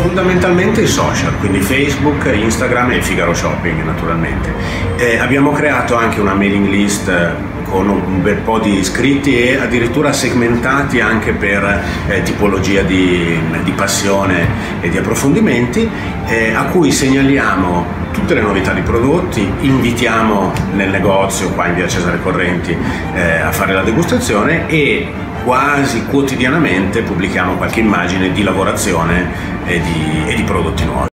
Fondamentalmente i social, quindi Facebook, Instagram e Figaro Shopping naturalmente. Eh, abbiamo creato anche una mailing list eh, con un bel po' di iscritti e addirittura segmentati anche per eh, tipologia di, di, passione e di approfondimenti eh, a cui segnaliamo tutte le novità di prodotti, invitiamo nel negozio qua in via Cesare Correnti eh, a fare la degustazione e quasi quotidianamente pubblichiamo qualche immagine di lavorazione e di, e di prodotti nuovi.